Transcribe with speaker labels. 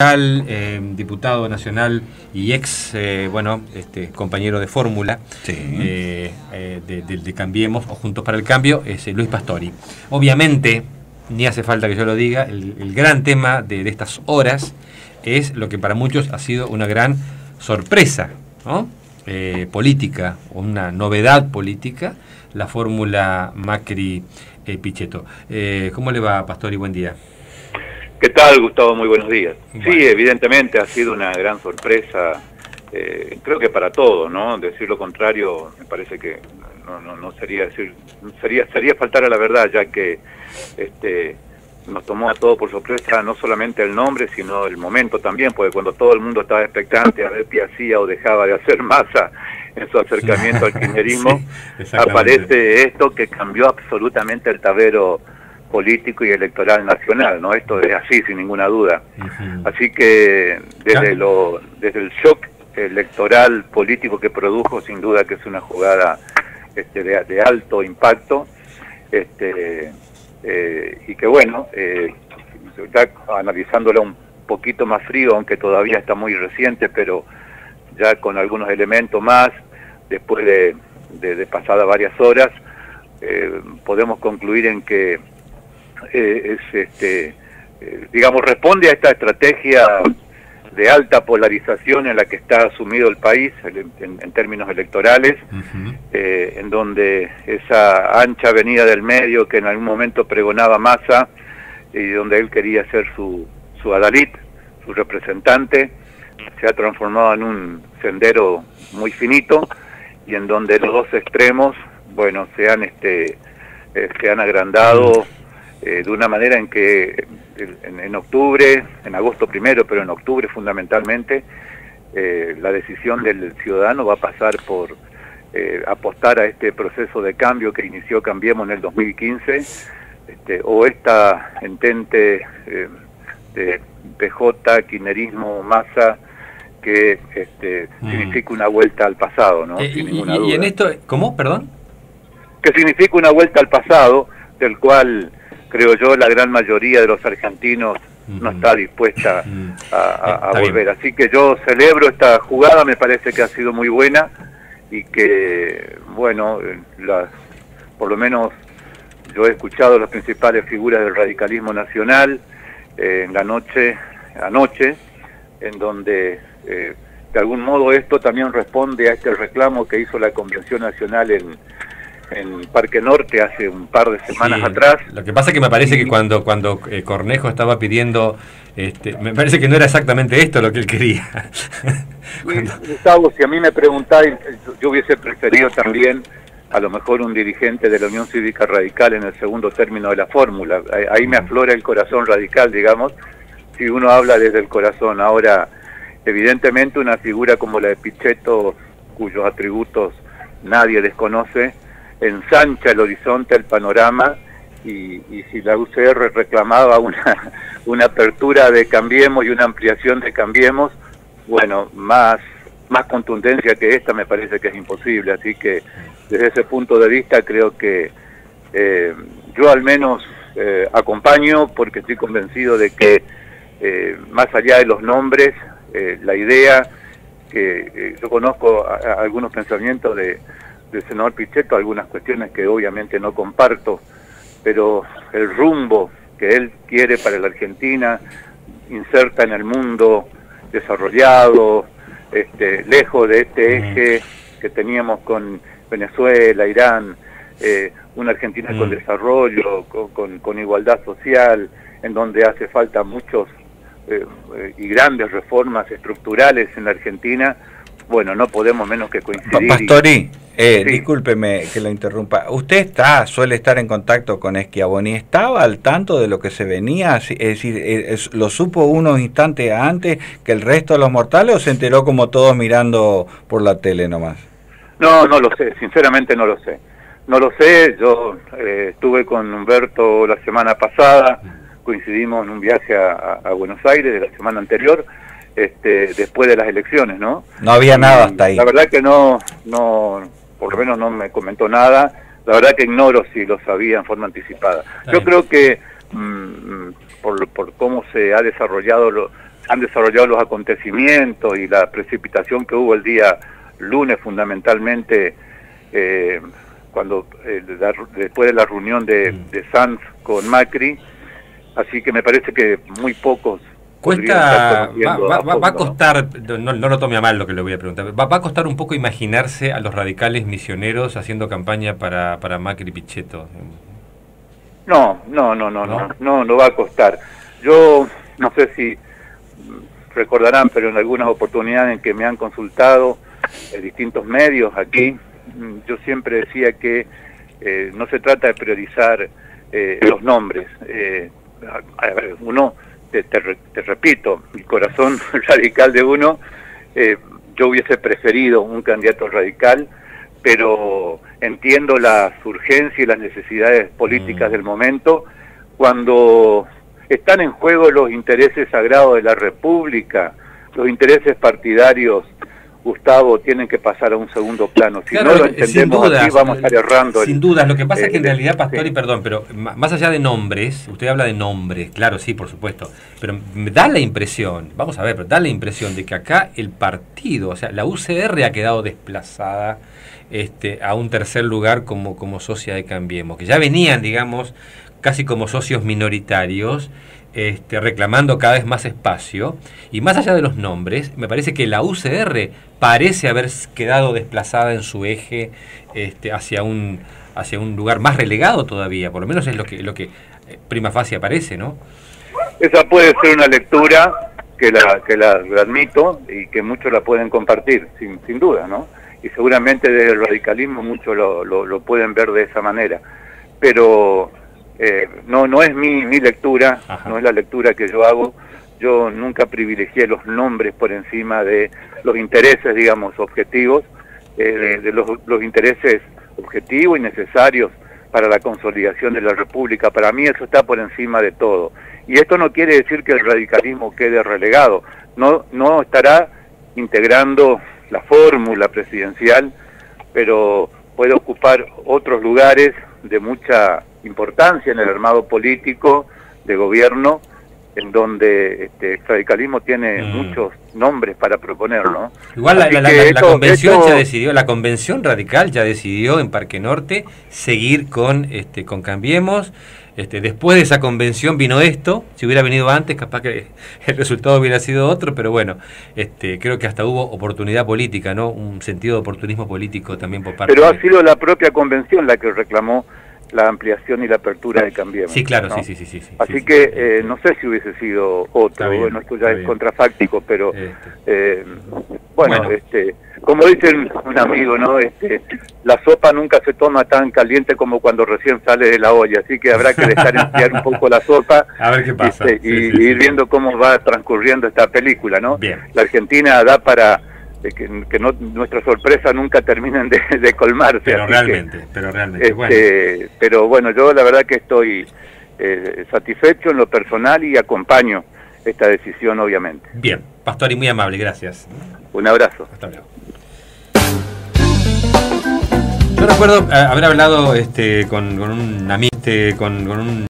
Speaker 1: Eh, diputado nacional y ex, eh, bueno, este, compañero de fórmula eh, de, Cambiemos o Juntos para el Cambio, es Luis Pastori. Obviamente, ni hace falta que yo lo diga, el, gran tema de, estas horas es lo que para muchos ha sido una gran sorpresa política, una novedad política, la fórmula Macri-Pichetto. ¿Cómo le va, Pastori? Buen día.
Speaker 2: ¿Qué tal, Gustavo? Muy buenos días. Sí, evidentemente ha sido una gran sorpresa, eh, creo que para todos, ¿no? Decir lo contrario me parece que no, no, sería decir, sería, sería faltar a la verdad, ya que este, nos tomó a todos por sorpresa no solamente el nombre, sino el momento también, porque cuando todo el mundo estaba expectante a ver qué hacía o dejaba de hacer masa en su acercamiento al kirchnerismo, aparece esto que cambió absolutamente el tablero político y electoral nacional, ¿no? Esto es así, sin ninguna duda. Así que desde, lo, desde el shock electoral político que produjo, sin duda que es una jugada este, de, alto impacto, este, eh, y que bueno, eh, ya analizándola un poquito más frío, aunque todavía está muy reciente, pero ya con algunos elementos más, después de, de, pasadas varias horas, eh, podemos concluir en que eh, es este eh, digamos responde a esta estrategia de alta polarización en la que está asumido el país en, términos electorales, eh, en donde esa ancha avenida del medio que en algún momento pregonaba Massa y donde él quería ser su, su adalid, su representante, se ha transformado en un sendero muy finito y en donde los dos extremos, bueno, se han, este, se han agrandado eh, de una manera en que en, octubre, en agosto primero, pero en octubre fundamentalmente, eh, la decisión del ciudadano va a pasar por eh, apostar a este proceso de cambio que inició Cambiemos en el 2015, este, o esta entente de PJ, quinerismo, masa, que este, mm. significa una vuelta al pasado, ¿no?
Speaker 1: Sin ninguna y, y en esto, ¿cómo? Perdón.
Speaker 2: Que significa una vuelta al pasado, del cual creo yo, la gran mayoría de los argentinos no está dispuesta a, volver. Así que yo celebro esta jugada, me parece que ha sido muy buena y que, bueno, las, por lo menos yo he escuchado las principales figuras del radicalismo nacional eh, en la noche, anoche, en donde eh, de algún modo esto también responde a este reclamo que hizo la Convención Nacional en en Parque Norte hace un par de semanas atrás.
Speaker 1: Lo que pasa es que me parece que cuando, cuando eh, Cornejo estaba pidiendo, este, me parece que no era exactamente esto lo que él quería.
Speaker 2: Gustavo, si a mí me preguntáis, yo hubiese preferido también a lo mejor un dirigente de la Unión Cívica Radical en el segundo término de la fórmula. Ahí me aflora el corazón radical, digamos, si uno habla desde el corazón. Ahora, evidentemente una figura como la de Pichetto, cuyos atributos nadie desconoce, ensancha el horizonte, el panorama, y, si la UCR reclamaba una, una apertura de Cambiemos y una ampliación de Cambiemos, bueno, más, más contundencia que esta me parece que es imposible, así que desde ese punto de vista creo que eh, yo al menos eh, acompaño porque estoy convencido de que eh, más allá de los nombres, la idea que yo conozco algunos pensamientos de del senador Pichetto algunas cuestiones que obviamente no comparto, pero el rumbo que él quiere para la Argentina inserta en el mundo desarrollado, este, lejos de este eje que teníamos con Venezuela, Irán, eh, una Argentina con desarrollo, con, con, igualdad social, en donde hace falta muchos eh, eh, y grandes reformas estructurales en la Argentina, bueno, no podemos menos que coincidir.
Speaker 3: Pastori, eh, discúlpeme que lo interrumpa. ¿Usted está, suele estar en contacto con Esquiaboni? ¿Estaba al tanto de lo que se venía? Es decir, eh, ¿lo supo unos instantes antes que el resto de los mortales o se enteró como todos mirando por la tele nomás?
Speaker 2: No, no lo sé, sinceramente no lo sé. No lo sé, yo eh, estuve con Humberto la semana pasada, coincidimos en un viaje a, a Buenos Aires de la semana anterior este, después de las elecciones, ¿no?
Speaker 3: No había nada hasta ahí.
Speaker 2: La verdad que no, no, por lo menos no me comentó nada. La verdad que ignoro si lo sabía en forma anticipada. Yo creo que mm, por, por, cómo se ha desarrollado, lo, han desarrollado los acontecimientos y la precipitación que hubo el día lunes fundamentalmente eh, cuando eh, después de la reunión de, mm. de Sanz con Macri, así que me parece que muy pocos
Speaker 1: Cuesta, va, a costar, ¿no? lo tome a mal lo que le voy a preguntar, va, a costar un poco imaginarse a los radicales misioneros haciendo campaña para, para Macri Pichetto.
Speaker 2: No, no, no, no, no, no, no va a costar. Yo no sé si recordarán, pero en algunas oportunidades en que me han consultado en distintos medios aquí, yo siempre decía que eh, no se trata de priorizar eh, los nombres. Eh, a ver, uno te, te, repito, el corazón radical de uno, eh, yo hubiese preferido un candidato radical, pero entiendo las urgencias y las necesidades políticas mm. del momento cuando están en juego los intereses sagrados de la República, los intereses partidarios Gustavo, tienen que pasar a un segundo plano. Si no lo entendemos así, vamos a estar errando.
Speaker 1: Sin dudas, lo que pasa es que en realidad, Pastori, perdón, pero más allá de nombres, usted habla de nombres, claro, sí, por supuesto, pero me da la impresión, vamos a ver, pero da la impresión de que acá el partido, o sea, la UCR ha quedado desplazada este, a un tercer lugar como, como socia de Cambiemos, que ya venían, digamos, casi como socios minoritarios este, reclamando cada vez más espacio. Y más allá de los nombres, me parece que la UCR parece haber quedado desplazada en su eje este, hacia, un, hacia un lugar más relegado todavía, por lo menos es lo que, lo que eh, prima facie aparece, ¿no?
Speaker 2: Esa puede ser una lectura que la, que la, admito y que muchos la pueden compartir, sin, sin duda, ¿no? Y seguramente desde el radicalismo muchos lo, lo, lo pueden ver de esa manera. Pero eh, no, no es mi, mi lectura, no es la lectura que yo hago. Yo nunca privilegié los nombres por encima de los intereses, digamos, objetivos, eh, de, los, los intereses objetivos y necesarios para la consolidación de la República. Para mí eso está por encima de todo. Y esto no quiere decir que el radicalismo quede relegado. No, no estará integrando la fórmula presidencial, pero puede ocupar otros lugares de mucha importancia en el armado político de gobierno, en donde este, el radicalismo tiene mm. muchos nombres para proponer, ¿no?
Speaker 1: Igual la, convención ya decidió, la convención radical ya decidió en Parque Norte seguir con este con Cambiemos. Este, después de esa convención vino esto, si hubiera venido antes capaz que el resultado hubiera sido otro, pero bueno, este, creo que hasta hubo oportunidad política, ¿no? Un sentido de oportunismo político también por parte
Speaker 2: Pero ha sido la propia convención la que reclamó la ampliación y la apertura de Cambiemos.
Speaker 1: Sí, claro, sí, sí, sí, sí,
Speaker 2: Así que eh, no sé si hubiese sido otro, bueno, esto ya es contrafáctico, pero este. eh, bueno, este como dice un amigo, ¿no? Este, la sopa nunca se toma tan caliente como cuando recién sale de la olla, así que habrá que dejar enfriar un poco la sopa
Speaker 1: A ver qué pasa.
Speaker 2: Este, y, ir viendo cómo va transcurriendo esta película, ¿no?
Speaker 1: Bien.
Speaker 2: La Argentina da para que, que no, nuestras sorpresas nunca terminen de, colmarse.
Speaker 1: Pero realmente, pero realmente.
Speaker 2: Este, pero bueno, yo la verdad que estoy eh, satisfecho en lo personal y acompaño esta decisión, obviamente.
Speaker 1: Bien, Pastor, y muy amable, gracias.
Speaker 2: Un abrazo.
Speaker 1: Hasta luego. Yo recuerdo eh, haber hablado este, con, con un amigo, este, con, con un